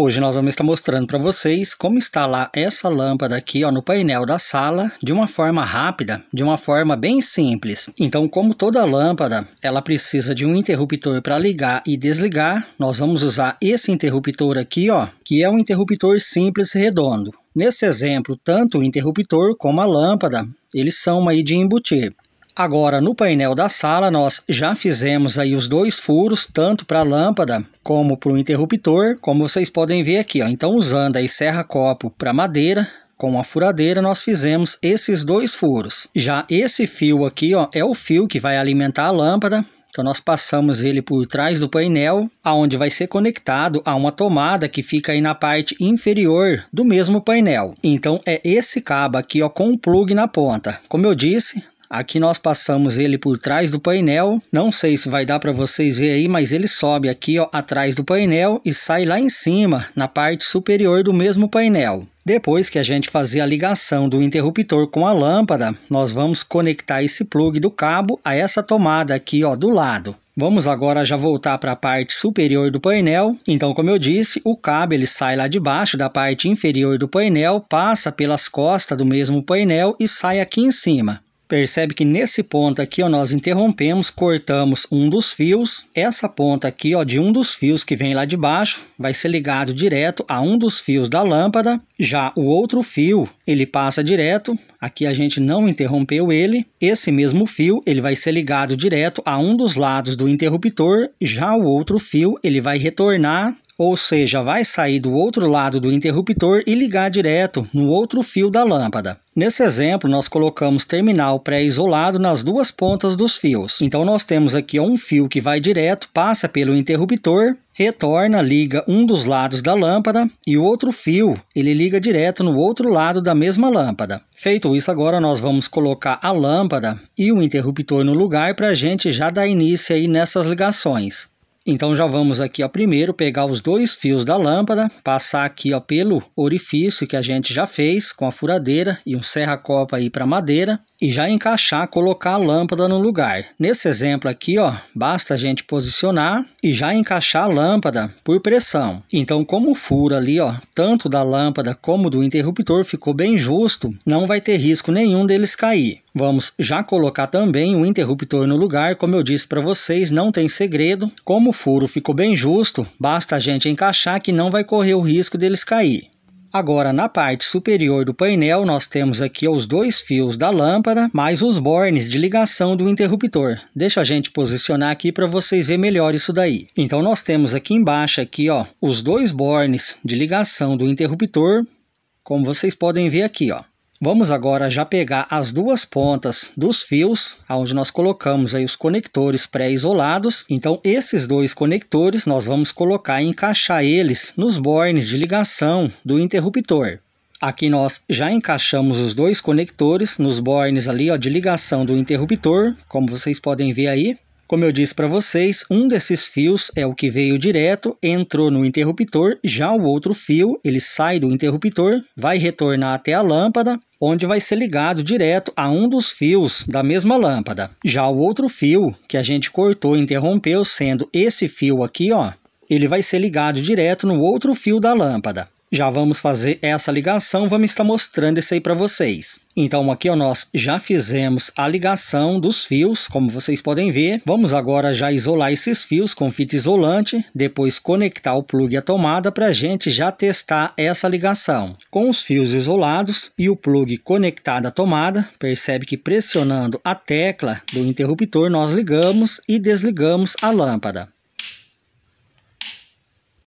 Hoje nós vamos estar mostrando para vocês como instalar essa lâmpada aqui ó, no painel da sala de uma forma rápida, de uma forma bem simples. Então, como toda lâmpada, ela precisa de um interruptor para ligar e desligar, nós vamos usar esse interruptor aqui, ó, que é um interruptor simples redondo. Nesse exemplo, tanto o interruptor como a lâmpada, eles são aí de embutir. Agora, no painel da sala, nós já fizemos aí os dois furos, tanto para a lâmpada como para o interruptor, como vocês podem ver aqui. Ó. Então, usando aí serra-copo para madeira, com a furadeira nós fizemos esses dois furos. Já esse fio aqui ó, é o fio que vai alimentar a lâmpada. Então nós passamos ele por trás do painel, aonde vai ser conectado a uma tomada que fica aí na parte inferior do mesmo painel. Então é esse cabo aqui ó, com o plug na ponta. Como eu disse, Aqui nós passamos ele por trás do painel. Não sei se vai dar para vocês ver aí, mas ele sobe aqui ó, atrás do painel e sai lá em cima, na parte superior do mesmo painel. Depois que a gente fazer a ligação do interruptor com a lâmpada, nós vamos conectar esse plug do cabo a essa tomada aqui ó, do lado. Vamos agora já voltar para a parte superior do painel. Então, como eu disse, o cabo ele sai lá de baixo da parte inferior do painel, passa pelas costas do mesmo painel e sai aqui em cima. Percebe que nesse ponto aqui, ó, nós interrompemos, cortamos um dos fios. Essa ponta aqui, ó, de um dos fios que vem lá de baixo, vai ser ligado direto a um dos fios da lâmpada. Já o outro fio, ele passa direto. Aqui a gente não interrompeu ele. Esse mesmo fio, ele vai ser ligado direto a um dos lados do interruptor. Já o outro fio, ele vai retornar ou seja, vai sair do outro lado do interruptor e ligar direto no outro fio da lâmpada. Nesse exemplo, nós colocamos terminal pré-isolado nas duas pontas dos fios. Então, nós temos aqui um fio que vai direto, passa pelo interruptor, retorna, liga um dos lados da lâmpada e o outro fio, ele liga direto no outro lado da mesma lâmpada. Feito isso, agora nós vamos colocar a lâmpada e o interruptor no lugar para a gente já dar início aí nessas ligações. Então já vamos aqui ó, primeiro pegar os dois fios da lâmpada, passar aqui ó, pelo orifício que a gente já fez com a furadeira e um serra-copa aí para madeira e já encaixar, colocar a lâmpada no lugar. Nesse exemplo aqui, ó, basta a gente posicionar e já encaixar a lâmpada por pressão. Então, como o furo ali, ó, tanto da lâmpada como do interruptor ficou bem justo, não vai ter risco nenhum deles cair. Vamos já colocar também o interruptor no lugar, como eu disse para vocês, não tem segredo. Como o furo ficou bem justo, basta a gente encaixar que não vai correr o risco deles cair. Agora, na parte superior do painel, nós temos aqui os dois fios da lâmpada, mais os bornes de ligação do interruptor. Deixa a gente posicionar aqui para vocês verem melhor isso daí. Então, nós temos aqui embaixo aqui, ó, os dois bornes de ligação do interruptor, como vocês podem ver aqui, ó. Vamos agora já pegar as duas pontas dos fios, onde nós colocamos aí os conectores pré-isolados. Então, esses dois conectores, nós vamos colocar e encaixar eles nos bornes de ligação do interruptor. Aqui nós já encaixamos os dois conectores nos bornes ali ó, de ligação do interruptor, como vocês podem ver aí. Como eu disse para vocês, um desses fios é o que veio direto, entrou no interruptor, já o outro fio, ele sai do interruptor, vai retornar até a lâmpada, onde vai ser ligado direto a um dos fios da mesma lâmpada. Já o outro fio que a gente cortou e interrompeu, sendo esse fio aqui, ó, ele vai ser ligado direto no outro fio da lâmpada. Já vamos fazer essa ligação, vamos estar mostrando isso aí para vocês. Então aqui ó, nós já fizemos a ligação dos fios, como vocês podem ver. Vamos agora já isolar esses fios com fita isolante, depois conectar o plug à tomada para a gente já testar essa ligação. Com os fios isolados e o plug conectado à tomada, percebe que pressionando a tecla do interruptor nós ligamos e desligamos a lâmpada.